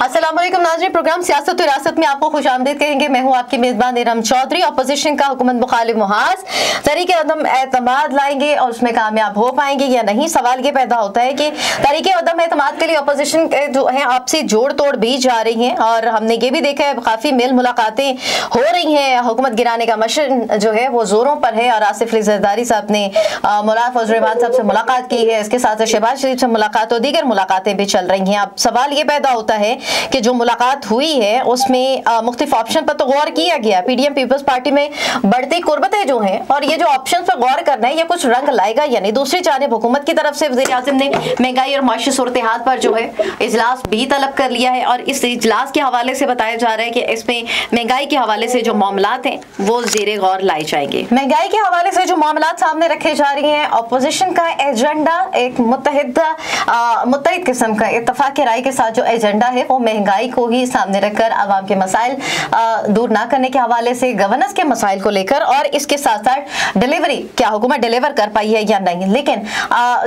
Aslam नाजरी programme सियासत विरासत में आपको खुश आमदेद कहेंगे। मैं हूँ आपकी मेजबान इरम चौधरी अपोजिशन का हुकूमत मुखालिफ मुहाज। तरीके अदम एतमाद लाएँगे और उसमें कामयाब हो पाएँगे या नहीं? सवाल ये पैदा होता है कि तरीके अदम एतमाद के लिए अपोजिशन जो है, आपसी जोड़ तोड़ भी जा रही हैं और हमने ये भी देखा है, काफ़ी मेल मुलाकातें हो रही हैं। हुकूमत गिराने का मशन जो है, वो जोरों पर है और आसिफ अली जरदारी साहब ने मौलाना फजरमान साहब से मुलाकात की है। इसके साथ साथ शहबाज शरीफ से मुलाकात और दीगर मुलाकातें भी चल रही हैं। अब सवाल ये पैदा होता है कि जो मुलाकात हुई है, उसमें मुख्तफ ऑप्शन पर तो गौर किया गया। पीडीएम पीपल्स पार्टी में बढ़ती कुर्बतें जो हैं, और ये जो ऑप्शन पर गौर करना है, ये कुछ रंग लाएगा यानी दूसरी जानब हुकूमत की तरफ़ से वजी अजम ने महँगाई और माशी सूरत हाल पर जो है, इजलास भी तलब कर लिया है, और इस इजलास के हवाले से बताया जा रहा है कि इसमें महँगाई के हवाले से जो मामला हैं, वो जेर गौर लाए जाएँगे। महँगाई के हवाले से जो मामला सामने रखे जा रही हैं अपोजिशन का एजेंडा एक मुतहद मुतहद किस्म का इतफाक राय के साथ जो एजेंडा है, वो महँगाई को ही सामने रखकर आवाम के मसाइल दूर ना करने के हवाले से गवर्नेंस के मसाइल को लेकर और इसके साथ साथ डिलीवरी क्या हुकूमत डिलीवर कर पाई है या नहीं? लेकिन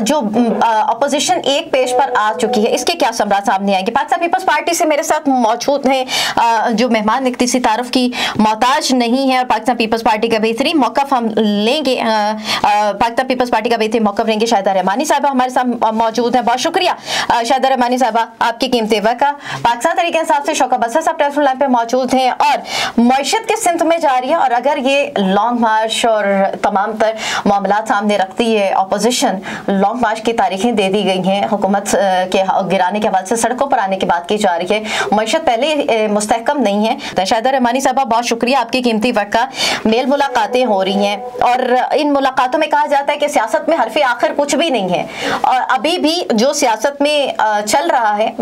जो अपोजिशन एक पेज पर आ चुकी है, इसके क्या समरा सामने आएँगे? पाकिस्तान पीपल्स पार्टी से मेरे साथ मौजूद हैं। जो मेहमान किसी तारफ की मोहताज नहीं है और पाकिस्तान पीपल्स पार्टी का बेहतरीन मौकफ हम लेंगे। पाकिस्तान पीपल्स पार्टी का बेहतरीन मौकफ लेंगे शायद रहमानी साहबा हमारे साथ मौजूद है। बहुत शुक्रिया। शायद रहमानी साहबा, आपकी कीमती वक्त पाकिस्तान तरीके हिसाब से शौका बसा साहब टेलीफोन लाइन पे मौजूद हैं और मीशत के सिंध में जा रही है? और अगर ये लॉन्ग मार्च और तमाम तर मामला सामने रखती है अपोजिशन लॉन्ग मार्च की तारीखें दे दी गई हैं। हुकूमत के गिराने के बाद से सड़कों पर आने की बात की जा रही है। मीशत पहले मुस्तकम नहीं है। शायद रहमानी साहबा, बहुत शुक्रिया आपकी कीमती वक्त का। मेल मुलाकातें हो रही हैं और इन मुलाकातों में कहा जाता है कि सियासत में हरफ आखिर कुछ भी नहीं है। और अभी भी जो सियासत में चल रहा है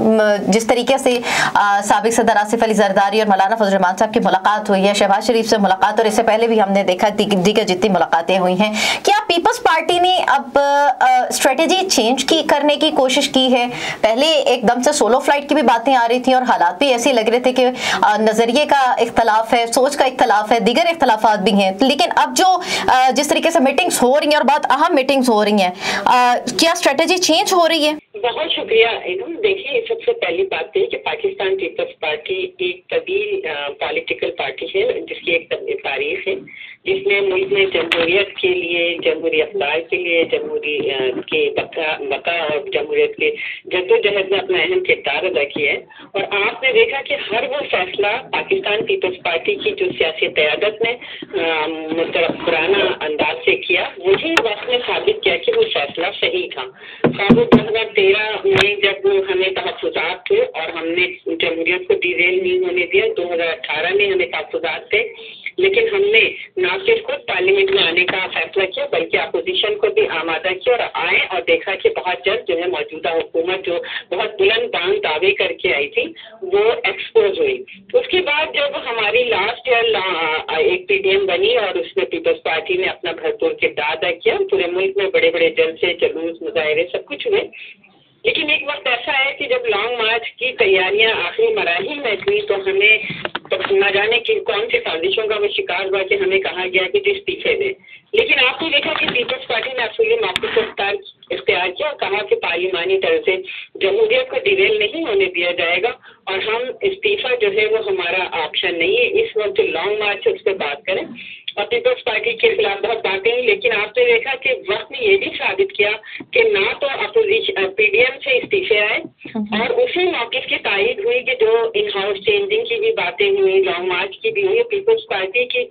जिस तरीके से सबक सदर आसिफ अली जरदारी और मौलाना फजल रहमान साहब की मुलाकात हुई है, शहबाज शरीफ से मुलाकात, और इससे पहले भी हमने देखा दीगर जितनी मुलाकातें हुई हैं। क्या पीपल्स पार्टी ने अब स्ट्रेटेजी चेंज की, करने की कोशिश की है? पहले एकदम से सोलो फ़्लाइट की भी बातें आ रही थी, और हालात भी ऐसे लग रहे थे कि नज़रिए का इख्तलाफ है, सोच का इख्तलाफ है, दीगर इख्तलाफा भी हैं। लेकिन अब जो जिस तरीके से मीटिंग्स हो रही हैं, और बहुत अहम मीटिंग्स हो रही हैं क्या स्ट्रेटेजी चेंज हो रही है? बहुत शुक्रिया इनम देखिए, सबसे पहली बात यह कि पाकिस्तान पीपल्स पार्टी एक तवील पॉलिटिकल पार्टी है, जिसकी एक तारीख है। जिसने मुल्क में जमहूरियत के लिए जमहूरी अफतार के लिए, जमहूरी के बका बका और जमहूरियत के जद्दोजहद में अपना अहम किरदार अदा किया है। और आपने देखा कि हर वो फैसला पाकिस्तान पीपल्स पार्टी की जो सियासी क्यादत ने मुतरफराना अंदाज से किया वही वक्त ने साबित किया कि वो फैसला सही था। दो हज़ार तेरह में जब हमें तहफात थे और हमने जमहूरियत को डिजेल नहीं होने दिया, दो हज़ार अठारह में हमें तहफात थे लेकिन हमने न सिर्फ़ खुद पार्लियामेंट में आने का फैसला किया, बल्कि अपोजिशन को भी आमादा किया और आए और देखा कि बहुत जल्द जो है मौजूदा हुकूमत जो बहुत बुलंद बांग दावे करके आई थी, वो एक्सपोज हुई। उसके बाद जब हमारी लास्ट ईयर ला, एक पीडीएम बनी और उसमें पीपल्स पार्टी ने अपना भरपूर किरदार अदा किया, पूरे मुल्क में बड़े बड़े जलसे जुलूस, मुजाहरे सब कुछ हुए लेकिन एक वक्त ऐसा है कि जब लॉन्ग मार्च की तैयारियाँ आखिरी मराही में थी तो हमें तो न जाने कि कौन सी साजिशों का वो शिकार हुआ कि हमें कहा गया कि जो इस्तीफे दें लेकिन आपने देखा कि पीपल्स पार्टी ने असूली मौके को इख्तियार किया और कहा कि पार्लिमानी तरह से जमहूरियत को डिवेल नहीं होने दिया जाएगा और हम इस्तीफा जो है वो हमारा ऑप्शन नहीं है। इस वक्त जो लॉन्ग मार्च है उस पर बात करें और पीपल्स पार्टी के खिलाफ बहुत बातें हैं लेकिन आपने देखा कि वक्त ने ये भी साबित किया कि ना तो अपोजिशन पीडीएम से इस्तीफे आए हम्म। और उसी मौके की तायद हुई कि जो इन हाउस चेंजिंग की भी बातें हुई लॉन्ग मार्च की भी हुई पीपल्स पार्टी की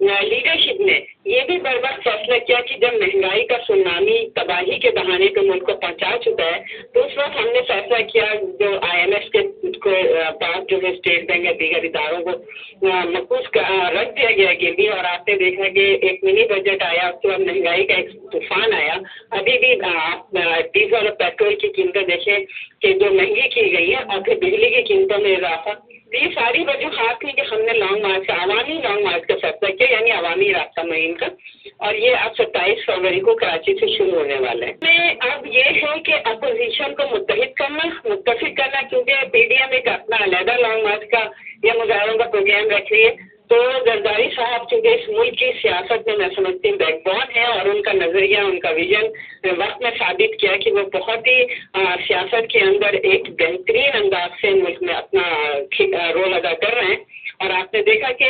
लीडरशिप ने ये भी बर वक्त फैसला किया कि जब महँगाई का सुनामी, तबाही के बहाने पे मुल्क को पहुँचा चुका है तो उस वक्त हमने फैसला किया जो आईएमएफ के, को पास जो है स्टेट बैंक या दीगर इदारों को मकूस रख दिया गया गिरवी और आपने देखा कि एक मिनी बजट आया उसके बाद महँगाई का एक तूफ़ान आया, अभी भी आप डीजल और पेट्रोल की कीमतें देखें कि जो महँगी की गई है, और फिर बिजली की कीमतों में इजाफा। ये सारी वजूहत थी कि हमने लॉन्ग मार्च अवामी लॉन्ग मार्च का फैसला किया, यानी अवामी रास्ता मुहिम का। और ये अब सत्ताईस फरवरी को कराची से शुरू होने वाला है। अब ये है कि अपोजिशन को मुतहद करना मुतफिक करना, क्योंकि पी पीडीएम एक अपना अलहदा लॉन्ग मार्च का या मुजाहरों का प्रोग्राम रख रही है। तो जरदारी साहब, चूँकि इस मुल्क की सियासत में मैं समझती हूँ बैकबॉन है और उनका नज़रिया, उनका विजन वक्त ने साबित किया कि वो बहुत ही सियासत के अंदर एक बेहतरीन अंदाज से मुल्क में अपना रोल अदा कर रहे हैं। और आपने देखा कि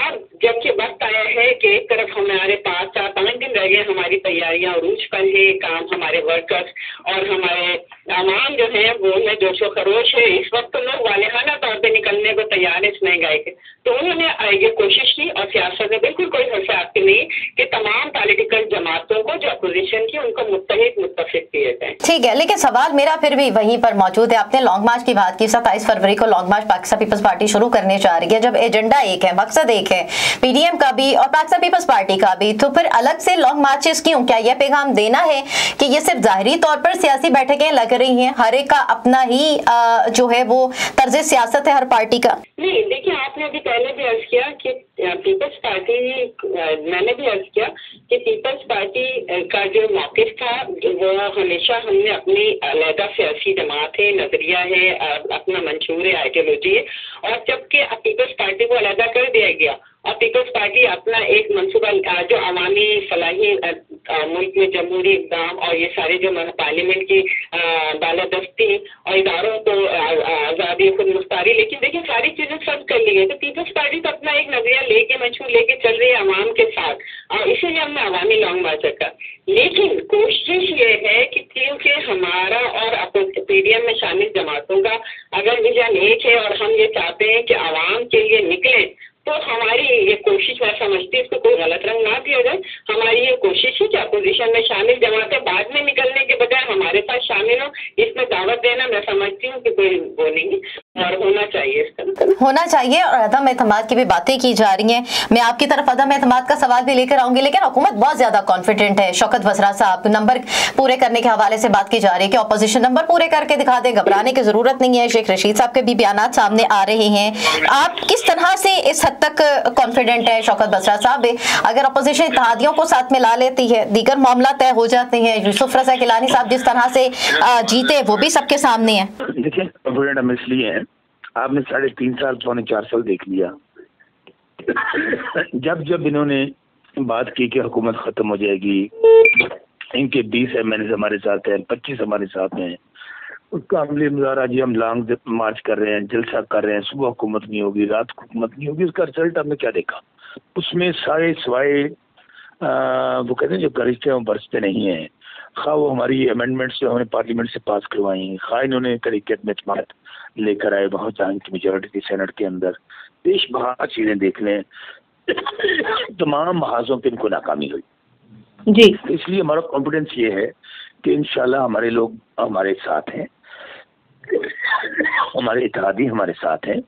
अब जबकि वक्त आया है कि एक तरफ़ हमारे पास चार, पाँच दिन रह गए हमारी तैयारियाँ उरूज पर है, काम हमारे वर्कर्स और हमारे आवाम जो है वो है जो सौ खरोश है। इस वक्त तो लोग वालहाना तौर पर निकलने को तैयार है इस महँगाई के। तो उन्होंने ये कोशिश की और सियासत में बिल्कुल कोई हर्षा आपकी नहीं कि तमाम पॉलिटिकल जमातों को जो अपोजिशन की उनको मुतहद मुतफिक किए जाए ठीक है, लेकिन सवाल मेरा फिर भी वहीं पर मौजूद है। आपने लॉन्ग मार्च की बात की, सत्ताईस फरवरी को long march Pakistan Peoples Party शुरू करने जा रही है। जब एजेंडा एक है, मकसद एक है पीडीएम का भी और पाकिस्तान पीपल्स पार्टी का भी तो फिर अलग से लॉन्ग मार्चेस क्यों? क्या यह पैगाम देना है कि ये सिर्फ़ जाहरी तौर पर सियासी बैठकें लग रही हैं? हर एक का अपना ही जो है वो तर्ज सियासत है हर पार्टी का। नहीं, देखिए, आपने अभी पहले भी अर्ज़ किया कि पीपल्स पार्टी मैंने भी अर्ज़ किया कि पीपल्स पार्टी का जो मौकफ था, वो हमेशा हमने अपनी अलहदा सियासी जमात है नज़रिया है अपना मंशूर है आइडियोलॉजी है, और जबकि पीपल्स पार्टी को अलहदा कर दिया गया। और पीपल्स पार्टी अपना एक मनसूबा जो अवामी फलाही मुल्क में जमहूरी इकदाम और ये सारे जो पार्लियामेंट की बालादस्ती और इदारों को आज़ादी खुद मुख्तारी लेकिन देखिए सारी चीज़ें सब कर ली गई। तो पीपल्स पार्टी तो अपना एक नज़रिया लेके मशहूर लेके चल रही है अवाम के साथ, और इसीलिए हमने अवामी लॉन्ग मार्च रखा। लेकिन कोशिश ये है कि क्योंकि हमारा और पीडीएम में शामिल जमातों का अगर विजन एक है और हम ये चाहते हैं कि आवाम के लिए निकले तो हमारी ये कोशिश मैं समझती इसको कोई गलत रंग ना दिया जाए। हमारी ये कोशिश है कि अपोजिशन में शामिल जमाते बाद में निकलने के बजाय हमारे साथ शामिल हो, इसमें दावत देना मैं समझती हूँ कि कोई वो नहीं और होना चाहिए होना चाहिए, और अदम एतमाद की भी बातें की जा रही हैं। मैं आपकी तरफ़ अदम एतमाद का सवाल भी लेकर आऊँगी, लेकिन हुकूमत बहुत ज़्यादा कॉन्फिडेंट है। शौकत वसरा साहब, नंबर पूरे करने के हवाले से बात की जा रही है कि अपोजिशन नंबर पूरे करके दिखा दे, घबराने की ज़रूरत नहीं है। शेख रशीद साहब के भी बयान सामने आ रहे हैं। आप किस तरह से इस हद तक कॉन्फिडेंट है शौकत बसरा साहब। अगर अपोजिशन इतिहादियों को साथ में ला लेती है, दीगर मामला तय हो जाते हैं। यूसुफ रजा किलानी साहब जिस तरह से जीते, वो भी सबके सामने है। देखिए आपने साढ़े तीन साल, पौने चार साल देख लिया। जब जब इन्होंने बात की कि हुकूमत खत्म हो जाएगी, इनके बीस एम हमारे साथ हैं, पच्चीस हमारे साथ हैं उसका अमली मुजारा जी हम लॉन्ग मार्च कर रहे हैं जलसा कर रहे हैं सुबह हुकूमत नहीं होगी रात को हुकूमत नहीं होगी उसका रिज़ल्ट हमने क्या देखा? उसमें सारे सवाए वो कहते हैं जो गरिश्ते हैं वो बरसते नहीं हैं। खा वो हमारी अमेंडमेंट्स जो हमने पार्लियामेंट से पास करवाई। खा इन्होंने तरीके में जमात लेकर आए बहुत जहाँ की मेजोरिटी थी सेनेट के अंदर। देश बाहर चीज़ें देख लें तमाम महाजों पर इनको नाकामी हुई। जी। इसलिए हमारा कॉन्फिडेंस ये है कि इनशाला हमारे लोग हमारे साथ हैं। हमारे इतिहादी हमारे साथ हैं।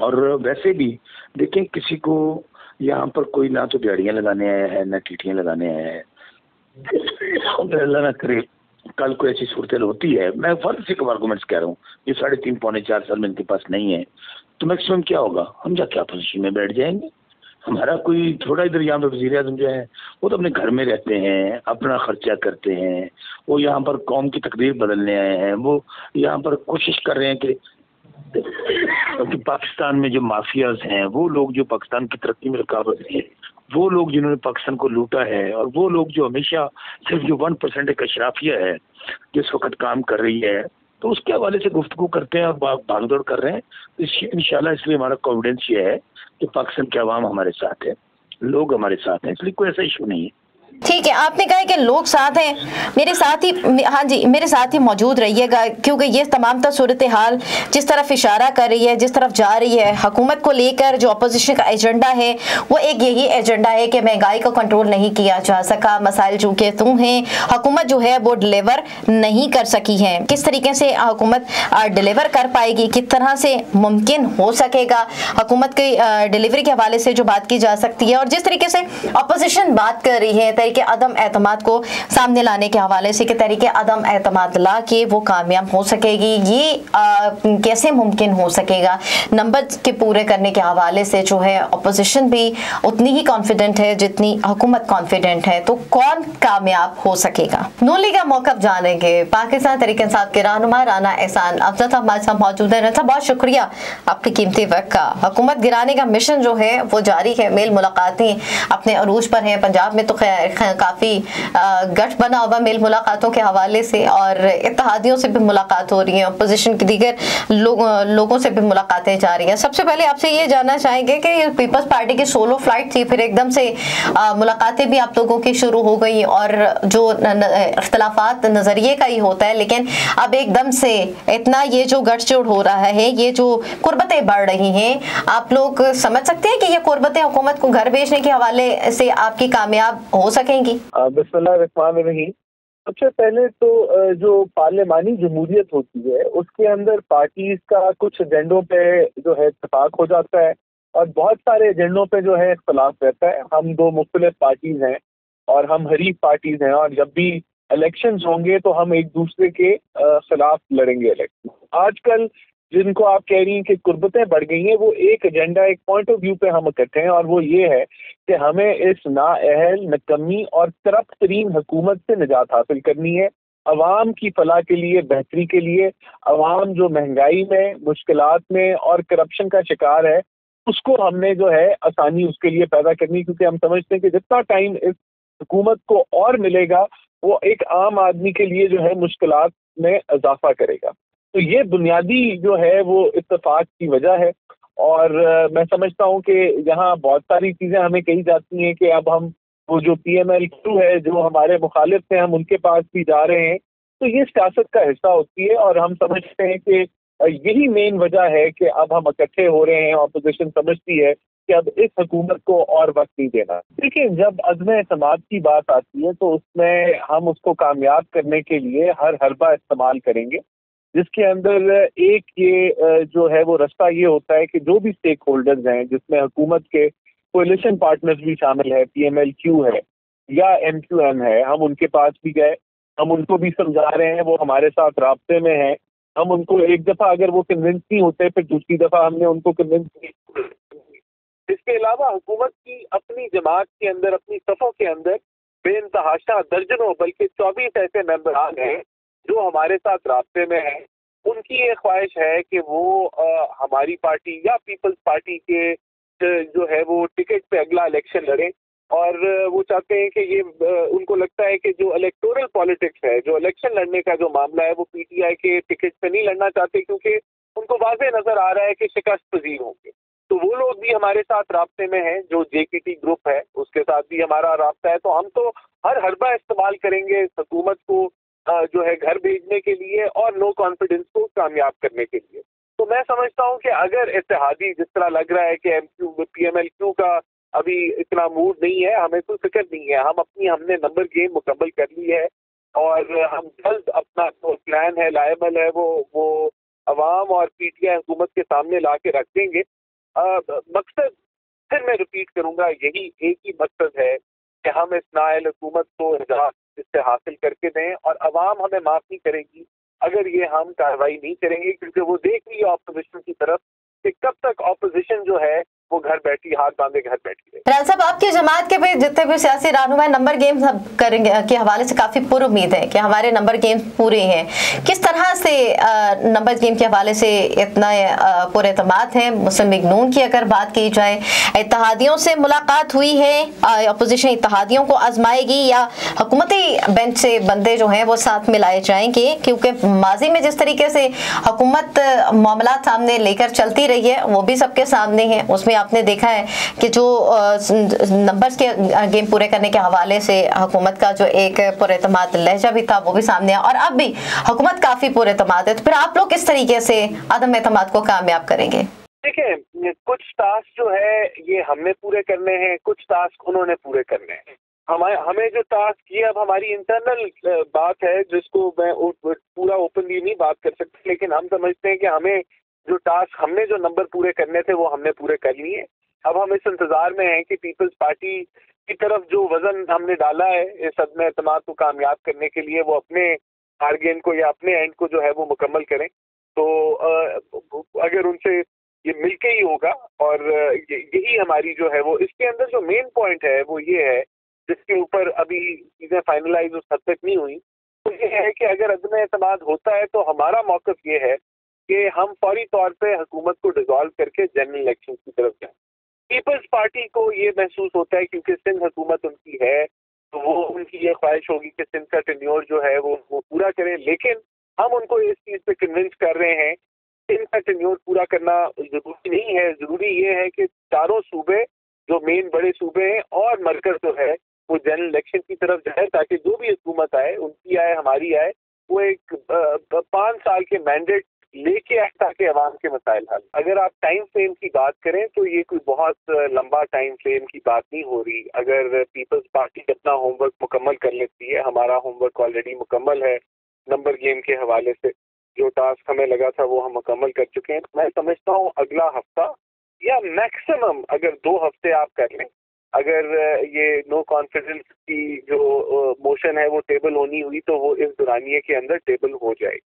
और वैसे भी, देखें, किसी को यहाँ पर कोई ना तो दिहाड़ियाँ लगाने आया है, ना टीटियाँ लगाने आया है। अल्लाह ना करे, कल को ऐसी सूरत होती है। मैं फ़र्ज़ से कम आर्गूमेंट्स कह रहा हूँ, ये साढ़े तीन, पौने चार साल में इनके पास नहीं है। तो मैक्सिमम क्या होगा? हम जाके अपोजिशन में बैठ जाएँगे। हमारा कोई थोड़ा इधर यहाँ पर वजी अजम जो है, वो तो अपने घर में रहते हैं, अपना खर्चा करते हैं, वो यहाँ पर कौम की तकदीर बदलने आए हैं, वो यहाँ पर कोशिश कर रहे हैं कि क्योंकि पाकिस्तान में जो माफियाज हैं, वो लोग जो पाकिस्तान की तरक्की में रुकावट है, वो लोग जिन्होंने पाकिस्तान को लूटा है और वो लोग जो हमेशा सिर्फ़ जो वन परसेंट एक अशराफिया है, जिस वक्त काम कर रही है तो उसके हवाले से गुफ्तु करते हैं और भागदौड़ कर रहे हैं। तो इन इसलिए हमारा कॉन्फिडेंस ये है कि पाकिस्तान के अवाम हमारे साथ है, लोग हमारे साथ हैं, इसलिए कोई ऐसा इशू नहीं है। ठीक है, आपने कहा कि लोग साथ हैं। मेरे साथ ही हाँ जी, मेरे साथ ही मौजूद रहिएगा, क्योंकि ये तमाम तर सूरत हाल जिस तरफ़ इशारा कर रही है, जिस तरफ़ जा रही है, हुकूमत को लेकर जो अपोजिशन का एजेंडा है, वो एक यही एजेंडा है कि महँगाई को कंट्रोल नहीं किया जा सका, मसाइल चूँकि तू हैं, हुकूमत जो है वो डिलीवर नहीं कर सकी है। किस तरीके से हुकूमत डिलीवर कर पाएगी, किस तरह से मुमकिन हो सकेगा, हुकूमत की डिलीवरी के हवाले से जो बात की जा सकती है, और जिस तरीके से अपोजिशन बात कर रही है तरीके अदम एतमाद को सामने लाने के हवाले से कि तरीके अदम एतमाद ला के वो कामयाब हो सकेगी। ये आ, कैसे मुमकिन हो सकेगा? नंबर के पूरे करने के हवाले से जो है अपोजिशन भी उतनी ही कॉन्फिडेंट है जितनी हुकूमत कॉन्फिडेंट है। तो कौन कामयाब हो सकेगा? नून लीग का मौकब जानेंगे। पाकिस्तान तरीके इंसाफ के रहनुमा राना एहसान अफजल साहब हमारे साथ मौजूद है। साहब बहुत शुक्रिया आपके कीमती वक्त का। हुकूमत गिराने का मिशन जो है वो जारी है। मेल मुलाकातें अपने अरूज पर हैं। पंजाब में तो काफ़ी गठ बना हुआ मेल मुलाकातों के हवाले से और इतिहादियों से भी मुलाकात हो रही है। अपोजिशन के दीगर लो, लोगों से भी मुलाकातें जा रही हैं। सबसे पहले आपसे ये जानना चाहेंगे कि पीपल्स पार्टी की सोलो फ़्लाइट थी फिर एकदम से मुलाकातें भी आप लोगों की शुरू हो गई और जो अख्तलाफात नज़रिए का ही होता है लेकिन अब एकदम से इतना ये जो गठजोड़ हो रहा है ये जो कुर्बतें बढ़ रही हैं आप लोग समझ सकते हैं कि ये कुर्बतें हुकूमत को घर भेजने के हवाले से आपकी कामयाब हो सकेंगी बिस्मिल्लाह सबसे पहले तो जो पार्लियामानी जमहूरियत होती है, उसके अंदर पार्टीज़ का कुछ एजेंडों पे जो है इतफाक हो जाता है और बहुत सारे एजेंडों पे जो है इख्तलाफ रहता है। हम दो मुख्तलिफ़ पार्टीज़ हैं और हम हरीफ पार्टीज़ हैं और जब भी इलेक्शन होंगे तो हम एक दूसरे के खिलाफ लड़ेंगे इलेक्शन आजकल जिनको आप कह रही हैं कि कुर्बतें बढ़ गई हैं, वो एक एजेंडा एक पॉइंट ऑफ़ व्यू पे हम इकट्ठे हैं और वो ये है कि हमें इस नाअहल नकमी और करप्ट तरीन हुकूमत से निजात हासिल करनी है। अवाम की फलाह के लिए, बेहतरी के लिए, अवाम जो महँगाई में मुश्किल में और करप्शन का शिकार है, उसको हमने जो है आसानी उसके लिए पैदा करनी क्योंकि हम समझते हैं कि जितना टाइम इस हुकूमत को और मिलेगा, वो एक आम आदमी के लिए जो है मुश्किल में इजाफा करेगा। तो ये बुनियादी जो है वो इतफाक की वजह है। और मैं समझता हूँ कि यहाँ बहुत सारी चीज़ें हमें कही जाती हैं कि अब हम वो जो पी एम एल टू है, जो हमारे मुखालिफ थे हम उनके पास भी जा रहे हैं। तो ये सियासत का हिस्सा होती है और हम समझते हैं कि यही मेन वजह है कि अब हम इकट्ठे हो रहे हैं अपोजिशन समझती है कि अब इस हुकूमत को और वक्त नहीं देना। देखिए, जब अजम समाज की बात आती है तो उसमें हम उसको कामयाब करने के लिए हर हरबा इस्तेमाल करेंगे। जिसके अंदर एक ये जो है वो रास्ता ये होता है कि जो भी स्टेक होल्डर्स हैं, जिसमें हुकूमत के कोलिशन पार्टनर्स भी शामिल है पी एम एल क्यू है या एम क्यू एम है, हम उनके पास भी गए, हम उनको भी समझा रहे हैं, वो हमारे साथ रबते में हैं, हम उनको एक दफ़ा अगर वो कन्विंस नहीं होते, फिर दूसरी दफ़ा हमने उनको कन्विंस इसके अलावा हुकूमत की अपनी जमात के अंदर, अपनी सफ़ों के अंदर बेनतहाशा दर्जनों, बल्कि चौबीस ऐसे मेंबरान हैं जो हमारे साथ रबते में है, उनकी ये ख्वाहिश है कि वो हमारी पार्टी या पीपल्स पार्टी के जो है वो टिकट पे अगला इलेक्शन लड़े और वो चाहते हैं कि ये उनको लगता है कि जो इलेक्टोरल पॉलिटिक्स है, जो इलेक्शन लड़ने का जो मामला है, वो पीटीआई के टिकट पे नहीं लड़ना चाहते क्योंकि उनको वाजे नज़र आ रहा है कि शिकस्त पजीर होंगे। तो वो लोग भी हमारे साथ रबते में हैं, जो जेपीटी ग्रुप है, उसके साथ भी हमारा रबता है तो हम तो हर हरबा इस्तेमाल करेंगे हुकूमत को जो है घर भेजने के लिए और नो कॉन्फिडेंस को कामयाब करने के लिए। तो मैं समझता हूँ कि अगर इतिहादी जिस तरह लग रहा है कि M Q P M L Q का अभी इतना मूड नहीं है, हमें तो फ़िक्र नहीं है। हम अपनी, हमने नंबर गेम मुकम्मल कर ली है और हम जल्द अपना जो प्लान है लाएबल है, वो वो अवाम और पी टी आई हुकूमत के सामने ला के रख देंगे। मकसद फिर मैं रिपीट करूँगा, यही एक ही मकसद है कि हम इस नायल हुकूमत को इससे हासिल करके दें और आवाम हमें माफ़ नहीं करेगी, अगर ये हम कार्रवाई नहीं करेंगे, क्योंकि वो देख रही है ऑपोजिशन की तरफ़ कि कब तक ऑपोजिशन जो है वो घर बैठी, हाथ बांधे घर बैठी राज साहब, आपकी जमात के भी जितने भी सियासी रहनुमा नंबर गेम करेंगे, के हवाले से काफ़ी पुर उम्मीद है कि हमारे नंबर गेम पूरे हैं। किस तरह से नंबर गेम के हवाले से इतना पुरमाद है? मुस्लिम लीग नून की अगर बात की जाए इतिहादियों से मुलाकात हुई है अपोजिशन इतिहादियों को आजमाएगी या हुकूमती बेंच से बंदे जो हैं, वो साथ मिलाए जाएँगे? क्योंकि माजी में जिस तरीके से हुकूमत मामला सामने लेकर चलती रही है, वो भी सबके सामने है, उसमें आपने देखा है कि जो नंबर्स के गेम पूरे करने के हवाले से हुकूमत का जो एक पुरमाद लहजा भी था, वो भी सामने है और अब भी हुकूमत काफ़ी पुरमाद है। तो फिर आप लोग किस तरीके से अदम अतमाद को कामयाब करेंगे? देखिए, कुछ टास्क जो है, ये हमने पूरे करने हैं, कुछ टास्क उन्होंने पूरे करने हैं। हमारे, हमें जो टास्क ये अब हमारी इंटरनल बात है, जिसको मैं पूरा ओपनली नहीं बात कर सकती, लेकिन हम समझते हैं कि हमें जो टास्क हमने जो नंबर पूरे करने थे, वो हमने पूरे कर लिए अब हम इस इंतज़ार में हैं कि पीपल्स पार्टी की तरफ़ जो वज़न हमने डाला है, इस अदम अतम को कामयाब करने के लिए, वो अपने टारगेट को या अपने एंड को जो है वो मुकम्मल करें। तो अगर उनसे ये मिलके ही होगा और यही हमारी जो है वो, इसके अंदर जो मेन पॉइंट है, वो ये है, जिसके ऊपर अभी चीज़ें फाइनलाइज उस हद तक नहीं हुई। तो ये है कि अगर अदम अतमाद होता है तो हमारा मौकफ ये है कि हम फौरी तौर पे हुकूमत को डिजॉल्व करके जनरल इलेक्शन की तरफ़ जाए। पीपल्स पार्टी को ये महसूस होता है क्योंकि सिंध हुकूमत उनकी है तो वो उनकी ये ख्वाहिश होगी कि सिंध का टेन्योर जो है वो वो पूरा करें। लेकिन हम उनको इस चीज़ पे कन्विंस कर रहे हैं, सिंध का टेन्योर पूरा करना ज़रूरी नहीं है। ज़रूरी ये है कि चारों सूबे, जो मेन बड़े सूबे हैं और मरकज जो है, वो जनरल इलेक्शन की तरफ़ जाए ताकि जो भी हुकूमत आए, उनकी आए, हमारी आए, वो एक पाँच साल के मैंडेट लेके आए ताकि अवाम के मसाइल हल। अगर आप टाइम फ्रेम की बात करें तो ये कोई बहुत लंबा टाइम फ्रेम की बात नहीं हो रही। अगर पीपल्स पार्टी अपना होमवर्क मुकम्मल कर लेती है, हमारा होमवर्क ऑलरेडी मुकम्मल है नंबर गेम के हवाले से। जो टास्क हमें लगा था, वो हम मुकम्मल कर चुके हैं। मैं समझता हूँ, अगला हफ़्ता या मैक्सिमम अगर दो हफ़्ते आप कर लें, अगर ये नो कॉन्फिडेंस की जो मोशन है, वो टेबल होनी हुई तो वो इस दुरानिए के अंदर टेबल हो जाएगी।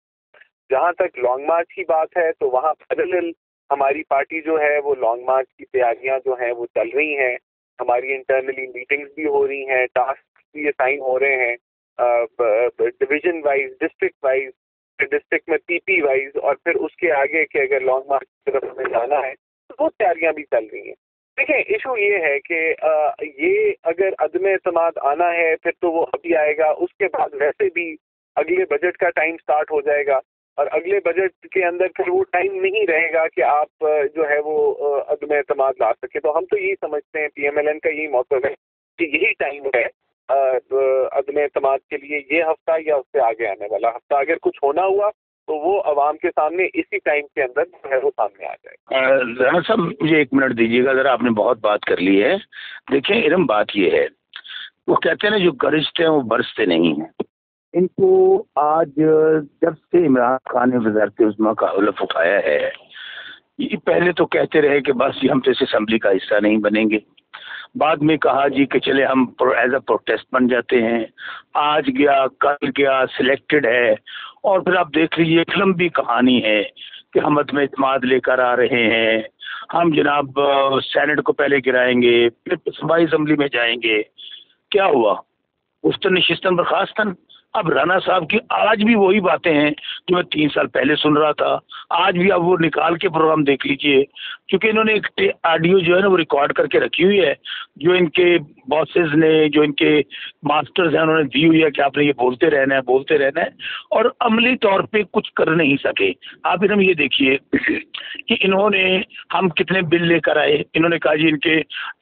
जहाँ तक लॉन्ग मार्च की बात है तो वहाँ पैरेलल हमारी पार्टी जो है, वो लॉन्ग मार्च की तैयारियाँ जो हैं, वो चल रही हैं। हमारी इंटरनली मीटिंग्स भी हो रही हैं टास्क भी असाइन हो रहे हैं। Division wise district wise district में पीपी वाइज और फिर उसके आगे के अगर लॉन्ग मार्च की तरफ़ हमें जाना है तो वो तैयारियाँ भी चल रही हैं। देखें इशू ये है कि ये अगर अदम अतमाद आना है, फिर तो वो अभी आएगा, उसके बाद वैसे भी अगले बजट का टाइम स्टार्ट हो जाएगा। और अगले बजट के अंदर फिर वो टाइम नहीं रहेगा कि आप जो है वो अदम अतमाद ला सके। तो हम तो यही समझते हैं पीएमएलएन का यही मौसम है कि यही टाइम है अदम अतमाद के लिए ये हफ़्ता या उससे आगे आने वाला हफ़्ता। अगर कुछ होना हुआ तो वो आवाम के सामने इसी टाइम के अंदर जो है वो सामने आ जाएगा। साहब मुझे एक मिनट दीजिएगा, ज़रा आपने बहुत बात कर ली है। देखें इरम बात ये है। वो कहते हैं ना, जो गरजते हैं, वो बरसते नहीं हैं। इनको आज जब से इमरान खान ने वजारत उजमा का हलफ उठाया है, ये पहले तो कहते रहे कि बस हम तो इस असम्बली का हिस्सा नहीं बनेंगे। बाद में कहा जी कि चले हम एज अ प्रोटेस्ट बन जाते हैं। आज गया, कल गया सिलेक्टेड है। और फिर आप देख लीजिए, एक लंबी कहानी है कि हम अदम इतमाद लेकर आ रहे हैं। हम जनाब सेनेट को पहले गिराएँगे, फिर सूबाई असम्बली में जाएँगे। क्या हुआ? उस तो निशिस्तन बर्खास्तन अब राना साहब की आज भी वही बातें हैं जो मैं तीन साल पहले सुन रहा था। आज भी आप वो निकाल के प्रोग्राम देख लीजिए, क्योंकि इन्होंने एक ऑडियो जो है ना वो रिकॉर्ड करके रखी हुई है, जो इनके बॉसेस ने, जो इनके मास्टर्स हैं, उन्होंने दी हुई है कि आपने ये बोलते रहना है, बोलते रहना है, और अमली तौर पे कुछ कर नहीं सके। आप एकदम ये देखिए कि इन्होंने हम कितने बिल लेकर आए। इन्होंने कहा जी, इनके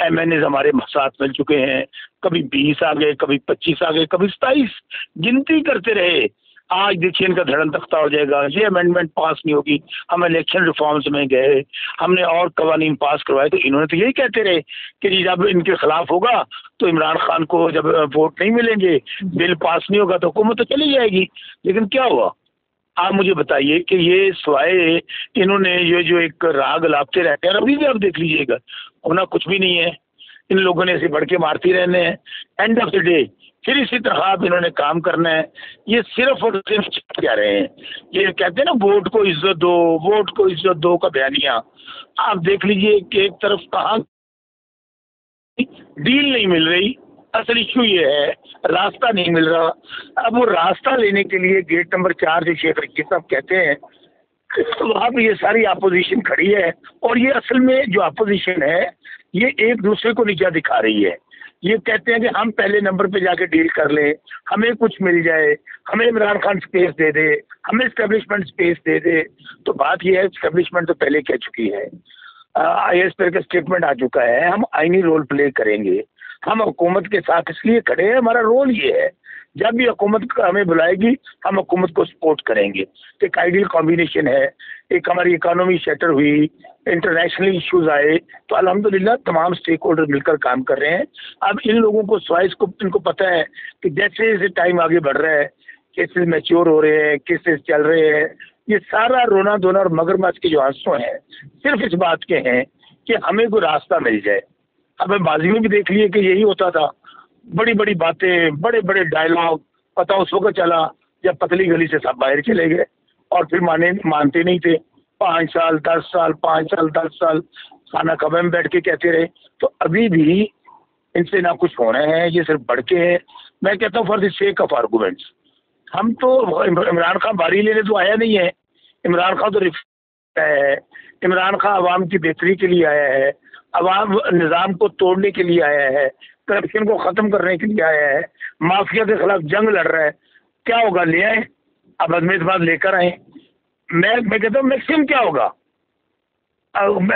एम हमारे साथ मिल चुके हैं। कभी बीस आ गए, कभी पच्चीस आ गए, कभी सताईस गिनती करते रहे। आज देखिए इनका धड़न तख्ता हो जाएगा। ये अमेंडमेंट पास नहीं होगी। हम इलेक्शन रिफॉर्म्स में गए। हमने और कवानीन पास करवाए। तो इन्होंने तो यही कहते रहे कि जी जब इनके खिलाफ होगा तो इमरान खान को जब वोट नहीं मिलेंगे, बिल पास नहीं होगा तो हुकूमत तो चली जाएगी। लेकिन क्या हुआ? आप मुझे बताइए कि ये सवाए इन्होंने ये जो एक राग लापते रहते हैं अभी भी आप देख लीजिएगा। होना कुछ भी नहीं है। इन लोगों ने ऐसे बढ़ के मारती रहने हैं। एंड ऑफ़ द डे फिर इसी तरह आप इन्होंने काम करना है। ये सिर्फ़ और सिर्फ़ क्या रहे हैं। ये कहते हैं ना, वोट को इज़्ज़त दो, वोट को इज़्ज़त दो का बयानिया आप देख लीजिए कि एक तरफ़ कहा डील नहीं मिल रही। असल इशू ये है, रास्ता नहीं मिल रहा। अब वो रास्ता लेने के लिए गेट नंबर चार जो शेख रखी साहब कहते हैं। वहाँ पे ये सारी अपोजिशन खड़ी है और ये असल में जो अपोजिशन है, ये एक दूसरे को नीचा दिखा रही है। ये कहते हैं कि हम पहले नंबर पे जाके डील कर लें, हमें कुछ मिल जाए, हमें इमरान खान स्पेस दे दे, हमें स्टेब्लिशमेंट स्पेस दे दे। तो बात यह है स्टेब्लिशमेंट तो पहले कह चुकी है। आई एस का स्टेटमेंट आ चुका है, हम आईनी रोल प्ले करेंगे। हम हुकूमत के साथ इसलिए खड़े हैं, हमारा रोल ये है जब भी हुकूमत हमें बुलाएगी, हम हुकूमत को सपोर्ट करेंगे। एक आइडियल कॉम्बिनेशन है। एक हमारी इकोनॉमी सेटर हुई इंटरनेशनल इश्यूज़ आए तो अल्हम्दुलिल्लाह तमाम स्टेक होल्डर मिलकर काम कर रहे हैं। अब इन लोगों को स्वाइस को, इनको पता है कि जैसे जैसे टाइम आगे बढ़ रहा है केसेस मेच्योर हो रहे हैं केसेस चल रहे हैं, ये सारा रोना धोना और मगरमच्छ के जो आँसू हैं, सिर्फ़ इस बात के हैं कि हमें कोई रास्ता मिल जाए। अब बाजी में भी देख लिए कि यही होता था। बड़ी बड़ी बातें बड़े बड़े डायलॉग पता उस वक्त चला जब पतली गली से सब बाहर चले गए और फिर माने, मानते नहीं थे। पाँच साल, दस साल, पाँच साल, दस साल, खाना कबे में बैठ के कहते रहे? तो अभी भी इनसे ना कुछ हो रहे हैं, ये सिर्फ़ बढ़ के हैं। मैं कहता हूँ for the sake of arguments हम तो इमरान खान बारी लेने तो आया नहीं है। इमरान खान तो है। इमरान खान आवाम की बेहतरी के लिए आया है। अवाम निज़ाम को तोड़ने के लिए आया है। करप्शन को ख़त्म करने के लिए आया है। माफिया के खिलाफ जंग लड़ रहा है। क्या होगा? ले आए। अब बाद लेकर आए। मैं मैं कहता हूँ, मैक्सिमम क्या होगा?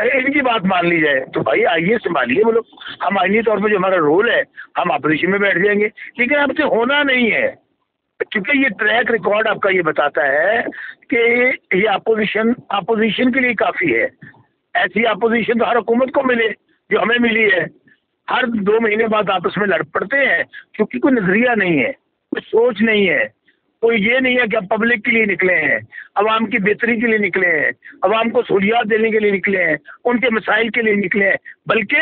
इनकी बात मान ली जाए। तो भाई, आइए, संभालिए लोग हम आइनी तौर पर जो हमारा रोल है, हम अपोजिशन में बैठ जाएँगे। लेकिन आपसे होना नहीं है। क्योंकि ये ट्रैक रिकॉर्ड आपका ये बताता है कि ये अपोजिशन अपोजिशन के लिए काफ़ी है। ऐसी अपोजिशन तो हर हुकूमत को मिले, जो हमें मिली है। हर दो महीने बाद आपस में लड़ पड़ते हैं, क्योंकि कोई नज़रिया नहीं है, कोई सोच नहीं है, कोई ये नहीं है कि आप पब्लिक के लिए निकले हैं, आवाम की बेहतरी के लिए निकले हैं अवाम को सहूलियात देने के लिए निकले हैं, उनके मसाइल के लिए निकले हैं, बल्कि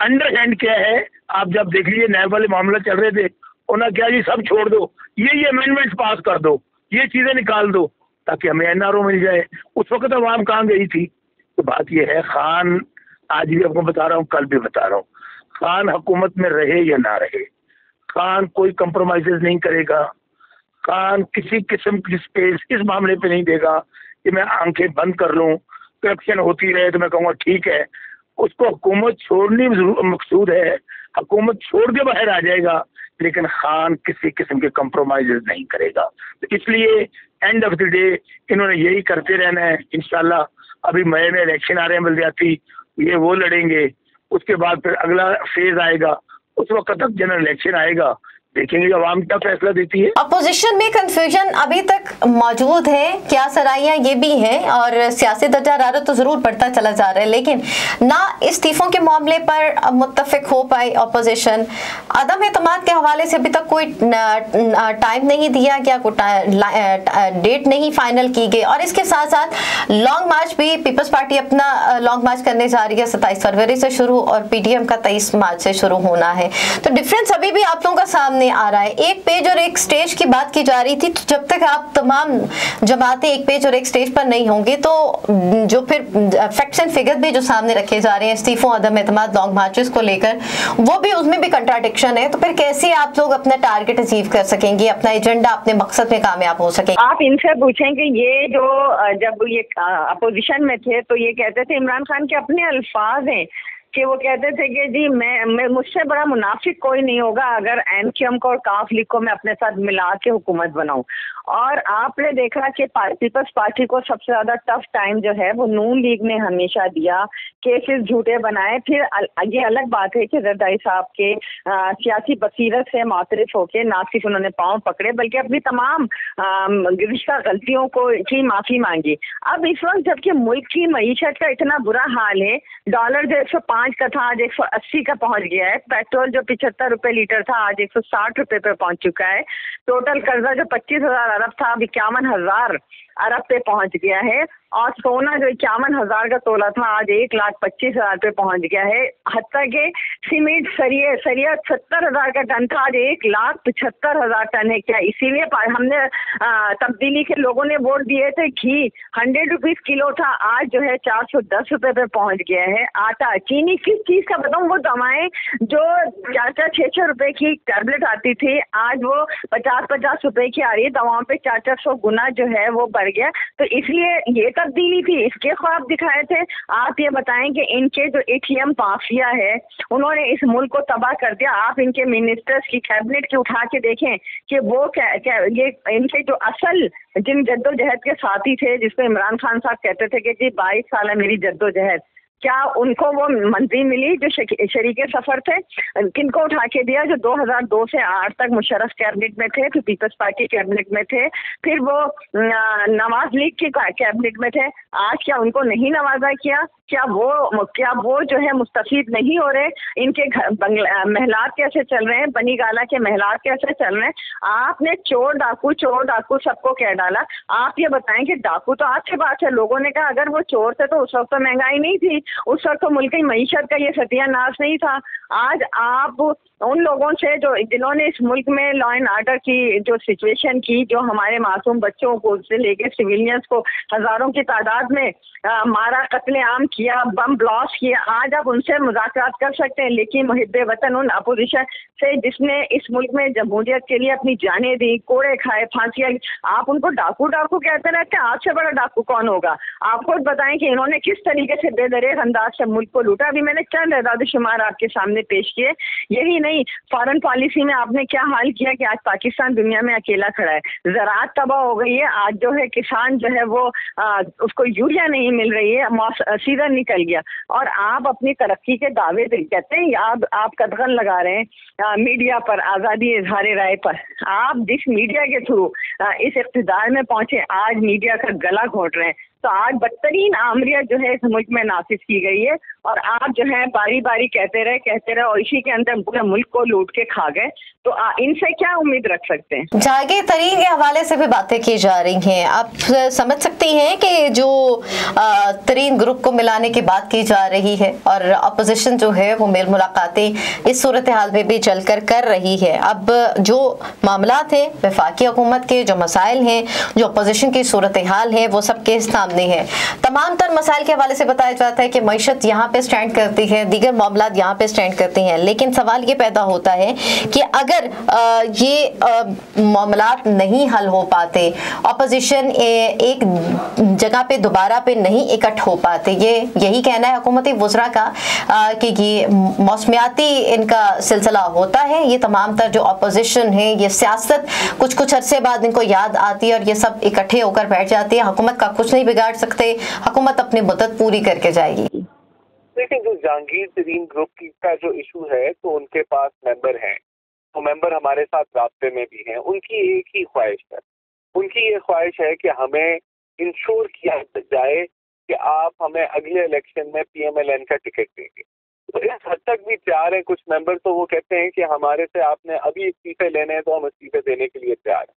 अंडर हैंड क्या है, आप जब देख लीजिए नए वाले मामला चल रहे थे, उन्होंने क्या जी, सब छोड़ दो, ये ये अमेंडमेंट पास कर दो, ये चीज़ें निकाल दो, ताकि हमें एनआरओ मिल जाए। उस वक्त अवाम कहाँ गई थी? तो बात यह है, खान, आज भी आपको बता रहा हूँ, कल भी बता रहा हूँ। खान हुकूमत में रहे या ना रहे, खान कोई कंप्रोमाइज नहीं करेगा, खान किसी किस्म की स्पेस इस मामले पे नहीं देगा कि मैं आँखें बंद कर लूँ करप्शन होती रहे तो मैं कहूँगा ठीक है। उसको हुकूमत छोड़नी मकसूद है, हुकूमत छोड़ के बाहर आ जाएगा, लेकिन खान किसी किस्म के कंप्रोमाइज नहीं करेगा। तो इसलिए एंड ऑफ़ द डे इन्होंने यही करते रहना है इनशाला अभी मई में इलेक्शन आ रहे हैं, बल्दियाती, ये वो लड़ेंगे उसके बाद फिर अगला फ़ेज़ आएगा। उस वक्त तक जनरल इलेक्शन आएगा। देखेंगे आवाम क्या फैसला देती है। अपोजिशन में कंफ्यूजन अभी तक मौजूद है। क्या सराइया ये भी हैं और सियासी दर्जा तो ज़रूर बढ़ता चला जा रहा है, लेकिन ना इस्तीफों के मामले पर मुतफिक हो पाए अपोजिशन। अदम एतमाद के हवाले से अभी तक कोई टाइम नहीं दिया गया डेट नहीं फाइनल की गई। और इसके साथ साथ लॉन्ग मार्च भी पीपल्स पार्टी अपना लॉन्ग मार्च करने जा रही है। सत्ताईस फरवरी से शुरू और पीडीएम का तेईस मार्च से शुरू होना है। तो डिफरेंस अभी भी आप लोगों का सामने सामने आ रहा है। एक पेज और एक स्टेज की बात की जा रही थी तो जब तक आप तमाम जमातें एक पेज और एक स्टेज पर नहीं होंगी तो जो फिर फैक्ट्स एंड फिगर भी जो सामने रखे जा रहे हैं इस्तीफों अदम एतमाद लॉन्ग मार्चेस को लेकर, वो भी, उसमें भी कंट्राडिक्शन है। तो फिर कैसे आप लोग अपना टारगेट अचीव कर सकेंगे, अपना एजेंडा अपने मकसद में कामयाब हो सके? आप इनसे पूछेंगे, ये जो जब ये अपोजिशन में थे तो ये कहते थे, इमरान खान के अपने अल्फाज हैं। कि वो कहते थे कि जी मैं, मैं मुझसे बड़ा मुनाफिक कोई नहीं होगा अगर एम क्यू एम को और काफ लीग को मैं अपने साथ मिला के हुकूमत बनाऊँ। और आपने देखा कि पीपल्स पार्टी को सबसे ज़्यादा टफ टाइम जो है वो नून लीग ने हमेशा दिया। केसेस झूठे बनाए। फिर ये अलग बात है कि जरदाई साहब के सियासी बसीरत से मातरफ होके ना सिर्फ़ उन्होंने पाँव पकड़े बल्कि अपनी तमाम गुजशा गलतियों को की माफ़ी मांगी। अब इस वक्त जबकि मुल्क की मीशत का इतना बुरा हाल है डॉलर एक सौ पाँच का था, आज एक सौ अस्सी का पहुँच गया है। पेट्रोल जो पिछहत्तर रुपए लीटर था, आज एक सौ साठ रुपए पर पहुँच चुका है। टोटल कर्जा जो पच्चीस हज़ार अरब था अब इक्यावन हज़ार अरब पे पहुँच गया है और सोना जो इक्यावन हज़ार का तोला था, आज एक लाख पच्चीस हज़ार पे पहुँच गया है। हत्या के सीमेंट सरिये, सरिया सत्तर हज़ार का टन था, आज एक लाख पचहत्तर हज़ार टन है क्या? इसीलिए हमने तब्दीली के लोगों ने वोट दिए थे, घी हंड्रेड रुपीज़ किलो था, आज जो है चार सौ दस रुपए पे पहुँच गया है। आटा, चीनी किस चीज़ का बताऊँ? वो दवाएँ जो चार चार, छह छह रुपए की टैबलेट आती थी, आज वो पचास पचास रुपए की आ रही है। दवाओं पे चार चार सौ गुना जो है वो बढ़ गया। तो इसलिए ये तब्दीली थी इसके ख्वाब दिखाए थे। आप ये बताएँ कि इनके जो ए एटीएम पाफिया है उन्होंने इस मुल्क को तबाह कर दिया। आप इनके मिनिस्टर्स की कैबिनेट की उठा के देखें कि वो क्या, क्या ये इनके जो असल जिन जद्दोजहद के साथी थे जिसको इमरान खान साहब कहते थे कि जी बाईस साल है मेरी जद्दोजहद। क्या उनको वो मंत्री मिली जो शरीक सफ़र थे? किनको उठा के दिया जो 2002 से 8 तक मुशरफ कैबिनेट में थे, फिर पीपल्स पार्टी कैबिनेट में थे, फिर वो नवाज़ लीग के, कैबिनेट में थे। आज क्या उनको नहीं नवाजा किया? क्या वो क्या वो जो है मुस्तफ़ नहीं हो रहे? इनके घर महलात कैसे चल रहे हैं? बनी गाला के महलात कैसे चल रहे हैं? आपने चोर डाकू चोर डाकू सबको कह डाला। आप ये बताएँ कि डाकू तो आज की बात है। लोगों ने कहा अगर वो चोर थे तो उस वक्त तो महँगाई नहीं थी। उस वक्त तो मुल्क की मीशत का ये सत्यानाश नहीं था। आज आप उन लोगों से जो जिन्होंने इस मुल्क में लॉ एंड ऑर्डर की जो सिचुएशन की जो हमारे मासूम बच्चों को से लेकर सिविलियंस को हज़ारों की तादाद में आ, मारा कत्ले आम किया बम ब्लास्ट किया आज आप उनसे मुजाकर कर सकते हैं, लेकिन मुहिब वतन उन अपोजिशन से जिसने इस मुल्क में जमहूरियत के लिए अपनी जानें दी, कोड़े खाए फांसियाँ आप उनको डाकू डाकू कहते रहते हैं आपसे बड़ा डाकू कौन होगा? आप खुद बताएँ कि इन्होंने किस तरीके से बेदरेग अंदाज से मुल्क को लूटा। अभी मैंने चंद एदाद शुमार आपके सामने पेश किए। यही नहीं फॉरेन पॉलिसी में आपने क्या हाल किया कि आज पाकिस्तान दुनिया में अकेला खड़ा है? ज़रात तबाह हो गई है। आज जो है किसान जो है वो उसको यूरिया नहीं मिल रही है। सीज़न निकल गया। और आप अपनी तरक्की के दावे कहते हैं आप आप कदगन लगा रहे हैं आ, मीडिया पर आज़ादी इजहार राय पर। आप जिस मीडिया के थ्रू इस इकतदार में पहुँचे आज मीडिया का गला घोट रहे हैं। तो आज बदतरीन आमरिया जो है इस मुल्क में नाफिज की गई है। और आप जो है बारी बारी कहते रहे कहते रहे और इसी के अंदर पूरे मुल्क को लूट के खा गए। तो इनसे क्या उम्मीद रख सकते हैं? जागे तरीन के हवाले से भी बातें की जा रही हैं। आप समझ सकती हैं कि जो तरीन ग्रुप को मिलाने की बात की जा रही है और अपोजिशन जो है, वो मेल मुलाकातें इस सूरत हाल में भी चल कर कर रही है। अब जो मामला थे वफाकी हुकूमत के, जो मसाइल हैं, जो अपोजिशन की सूरत हाल है, वो सबके सामने है। तमाम तर मसाइल के हवाले से बताया जाता है कि मीशत यहाँ पे स्टैंड करती है, दीगर मामला यहाँ पे स्टैंड करते हैं। लेकिन सवाल ये पैदा होता है कि अगर ये मामला नहीं हल हो पाते अपोजिशन एक जगह पे दोबारा पे नहीं इकट्ठ हो पाते, ये, यही कहना है हुकूमत वज्रा का कि ये मौसमियाती इनका सिलसिला होता है। ये तमाम तर जो अपोजिशन है, ये सियासत कुछ कुछ अरसे बाद इनको याद आती है और ये सब इकट्ठे होकर बैठ जाती है। हुकूमत का कुछ नहीं बिगाड़ सकते। हुकूमत अपनी मुदत पूरी करके जाएगी। देखिए जो जहांगीर तरीन ग्रुप की का जो इशू है तो उनके पास मेंबर हैं। तो मेंबर हमारे साथ रबते में भी हैं। उनकी एक ही ख्वाहिश है। उनकी ये ख्वाहिश है कि हमें इंश्योर किया जाए कि आप हमें अगले इलेक्शन में पीएमएलएन का टिकट देंगे। तो इस हद तक भी तैयार हैं कुछ मेंबर तो वो कहते हैं कि हमारे से आपने अभी इस्तीफे लेने हैं तो हम इस्तीफे देने के लिए तैयार हैं।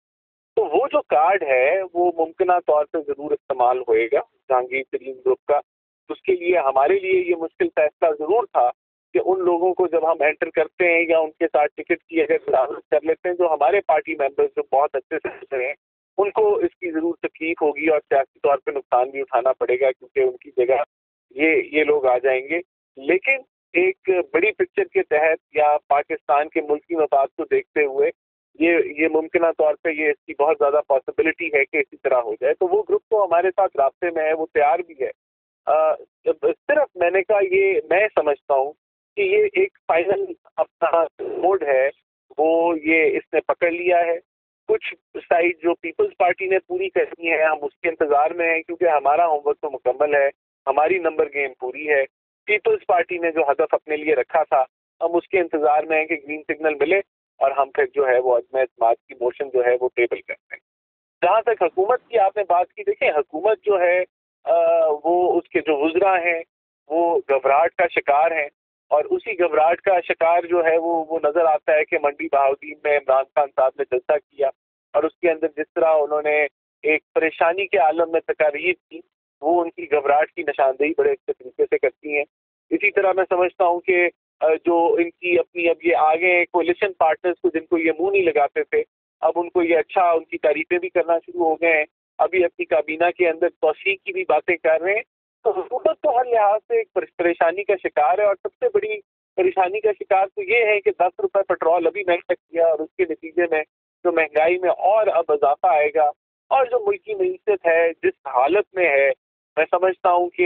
तो वो जो कार्ड है, वो मुमकिन तौर पर ज़रूर इस्तेमाल होएगा जहांगीर तरीन ग्रुप का। उसके लिए, हमारे लिए ये मुश्किल फैसला ज़रूर था कि उन लोगों को जब हम एंटर करते हैं या उनके साथ टिकट की अगर मुदावत कर लेते हैं, जो हमारे पार्टी मेंबर्स जो बहुत अच्छे से हैं, उनको इसकी ज़रूर तकलीफ़ होगी और सियासी तौर पर नुकसान भी उठाना पड़ेगा क्योंकि उनकी जगह ये ये लोग आ जाएँगे। लेकिन एक बड़ी पिक्चर के तहत या पाकिस्तान के मुल्की मफाद को देखते हुए ये ये मुमकिन तौर पे ये इसकी बहुत ज़्यादा पॉसिबिलिटी है कि इसी तरह हो जाए। तो वो ग्रुप तो हमारे साथ रबते में है, वो तैयार भी है। सिर्फ़ मैंने कहा ये, मैं समझता हूँ कि ये एक फाइनल अपना मोड है, वो ये इसने पकड़ लिया है। कुछ साइड जो पीपल्स पार्टी ने पूरी करनी है, हम उसके इंतज़ार में हैं, क्योंकि हमारा होमवर्क तो मुकम्मल है, हमारी नंबर गेम पूरी है। पीपल्स पार्टी ने जो हदफ अपने लिए रखा था, हम उसके इंतज़ार में हैं कि ग्रीन सिग्नल मिले और हम फिर जो है वो अजमेर समाज की मोशन जो है वो टेबल करते हैं। जहाँ तक हुकूमत की आपने बात की, देखिए, हुकूमत जो है वो उसके जो गुजरा हैं, वो घबराहट का शिकार हैं और उसी घबराहट का शिकार जो है वो वो नज़र आता है कि मंडी बहाउद्दीन में इमरान खान साहब ने जलसा किया और उसके अंदर जिस तरह उन्होंने एक परेशानी के आलम में तकारीर की, वो उनकी घबराहट की निशानदेही बड़े अच्छे तरीके से करती हैं। इसी तरह मैं समझता हूँ कि जो इनकी अपनी अब ये आगे कोलिशन पार्टनर्स को जिनको ये मुँह नहीं लगाते थे, अब उनको ये अच्छा उनकी तारीफें भी करना शुरू हो गए हैं। अभी अपनी काबीना के अंदर तोसी की भी बातें कर रहे हैं तो हुकूमत तो हर लिहाज से एक परेशानी का शिकार है और सबसे बड़ी परेशानी का शिकार तो ये है कि दस रुपए पेट्रोल अभी महँगा किया और उसके नतीजे में जो महँगाई में और अब इजाफा आएगा और जो मुल्की मीशत है, जिस हालत में है, मैं समझता हूँ कि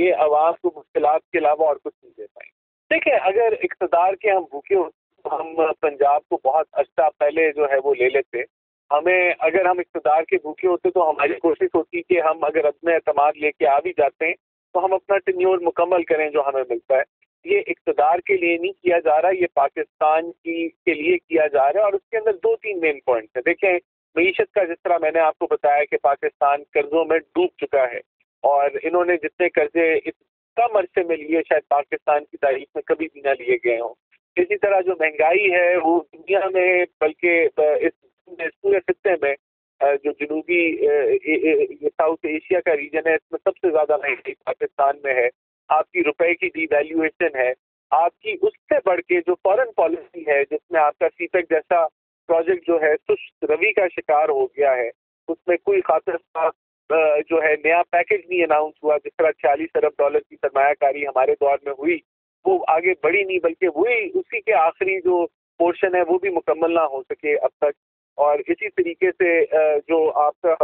ये आवाम को मुश्किल के अलावा और कुछ नहीं दे पाएँगे। देखिए, अगर इकतदार के हम भूखे हो तो हम पंजाब को बहुत अच्छा पहले जो है वो ले लेते हमें अगर हम इकतदार के भूखे होते तो हमारी कोशिश होती कि हम अगर अपने अतमाद लेके आ भी जाते हैं तो हम अपना टेन्योर मुकम्मल करें जो हमें मिलता है। ये इकतदार के लिए नहीं किया जा रहा, ये पाकिस्तान की, के लिए किया जा रहा है और उसके अंदर दो तीन मेन पॉइंट्स हैं। देखें, मीशत का जिस तरह मैंने आपको बताया कि पाकिस्तान कर्जों में डूब चुका है और इन्होंने जितने कर्जे इस कम अरसे में लिए, शायद पाकिस्तान की तारीख में कभी भी ना लिए गए हों। इसी तरह जो महँगाई है, वो दुनिया में बल्कि इस पूरे खत्े में जो जनूबी साउथ एशिया का रीजन है, इसमें सबसे ज़्यादा महँगाई पाकिस्तान में है, आपकी रुपए की डिवैल्यूएशन है, आपकी उससे बढ़ के जो फॉरेन पॉलिसी है, जिसमें आपका सीपेक जैसा प्रोजेक्ट जो है, सुस्त रवि का शिकार हो गया है, उसमें कोई खातर जो है नया पैकेज नहीं अनाउंस हुआ, जिस तरह छियालीस अरब डॉलर की सरमाकारी हमारे दौर में हुई, वो आगे बढ़ी नहीं, बल्कि वही उसी के आखिरी जो पोर्शन है, वो भी मुकम्मल ना हो सके अब तक। और इसी तरीके से जो आपका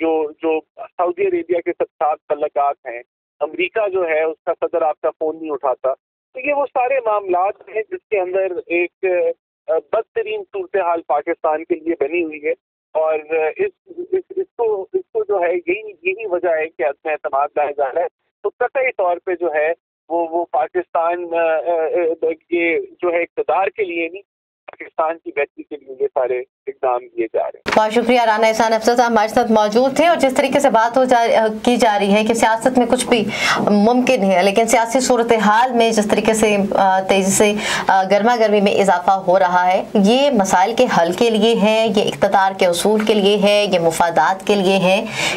जो जो सऊदी अरेबिया के साथ तल्लकात हैं अमेरिका जो है उसका सदर आपका फ़ोन नहीं उठाता। तो ये वो सारे मामला हैं जिसके अंदर एक बदतरीन सूरत हाल पाकिस्तान के लिए बनी हुई है। और इस, इस इसको इसको जो है यही यही वजह है कि अदम अतमाद लाया जा रहा है। तो कतई तौर पे जो है वो वो पाकिस्तान ये जो है इकतदार के लिए नहीं पाकिस्तान की बेहतरी के लिए ये सारे इकदाम किए जा रहे हैं। बहुत शुक्रिया, राना एहसान अफसर साहब हमारे साथ मौजूद थे और जिस तरीके से बात हो जा की जा रही है कि सियासत में कुछ भी मुमकिन है, लेकिन सियासी सूरत हाल में जिस तरीके से तेज़ी से गर्मा गर्मी में इजाफा हो रहा है, ये मसाइल के हल के लिए है, ये इकतदार के असूल के लिए है, ये मुफादात के लिए है,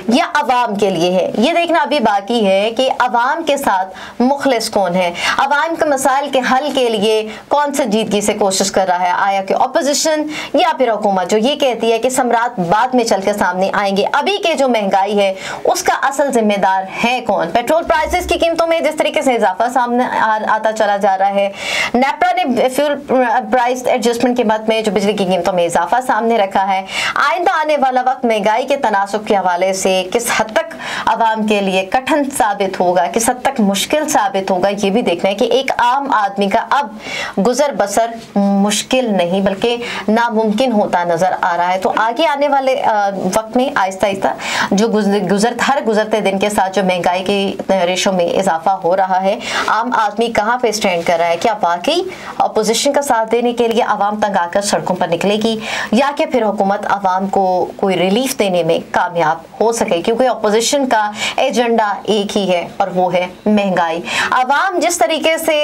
या अवाम के लिए है। ये देखना अभी बाकी है कि अवाम के साथ मुखलिस कौन है? अवाम के मसाइल के हल के लिए कौन सा जीतगी से कोशिश कर रहा है? आया कि अपोजिशन या फिर हुकूमत? जो ये कहती है कि सम्राट बाद में चल के सामने आएँगे। अभी के जो महँगाई है उसका असल जिम्मेदार है कौन? पेट्रोल प्राइसेस की कीमतों में जिस तरीके से इजाफा सामने आ, आता चला जा रहा है नेपरा ने फ्यूल प्राइस एडजस्टमेंट के मत में जो बिजली की कीमतों में इजाफा सामने रखा है। आइंदा आने वाला वक्त महँगाई के तनासब के हवाले से किस हद तक आवाम के लिए कठिन साबित होगा किस हद तक मुश्किल साबित होगा ये भी देखना है कि एक आम आदमी का अब गुजर बसर मुश्किल नहीं बल्कि नामुमकिन होता नज़र आ रहा है। तो आगे आने वाले वक्त में आहिस्ता आहिस्ता जो गुजर, हर गुजरते दिन के साथ जो महँगाई की रेशो में इजाफा हो रहा है, आम आदमी कहाँ पे स्टैंड कर रहा है? क्या वाकई अपोजिशन का साथ देने के लिए आवाम तंग आकर सड़कों पर निकलेगी? या कि फिर हुकूमत आवाम को कोई रिलीफ देने में कामयाब हो सके? क्योंकि अपोजिशन का एजेंडा एक ही है और वो है महँगाई। आवाम जिस तरीके से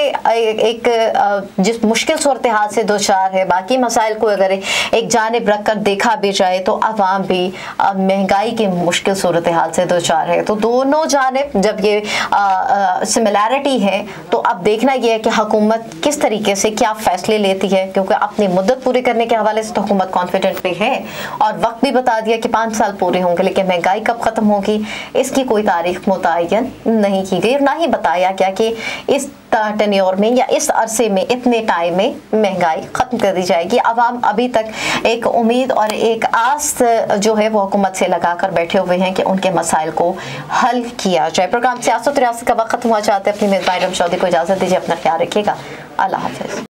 एक जिस मुश्किल सूरत हाल से दो चार है, बाकी मसाइल को अगर एक जानब रख कर देखा भी जाए तो आवाम भी महँगाई की मुश्किल सूरत हाल से दो चार है। तो दोनों जानब जब ये सिमिलैरिटी है तो अब देखना यह है कि हुकूमत किस तरीके से क्या फैसले लेती है, क्योंकि अपनी मुद्दत पूरी करने के हवाले से तो हुकूमत कॉन्फिडेंट भी है। और वक्त भी बता दिया कि पाँच साल पूरे होंगे, लेकिन महँगाई कब ख़त्म होगी, इसकी कोई तारीख मुतन नहीं की गई। और ना ही बताया गया कि इस टेन्योर में या इस अरसे में इतने टाइम में महँगाई ख़त्म कर दी जाएगी। आवाम अभी तक एक उम्मीद और एक आस जो है वो हुकूमत से लगाकर बैठे हुए हैं कि उनके मसाइल को हल किया जाए। प्रोग्राम सियासत रियासत का वक्त हुआ। चाहते हैं अपनी मेजबान चौधरी को इजाज़त दीजिए, अपना ख्याल रखिएगा। अल्लाह हाफिज़।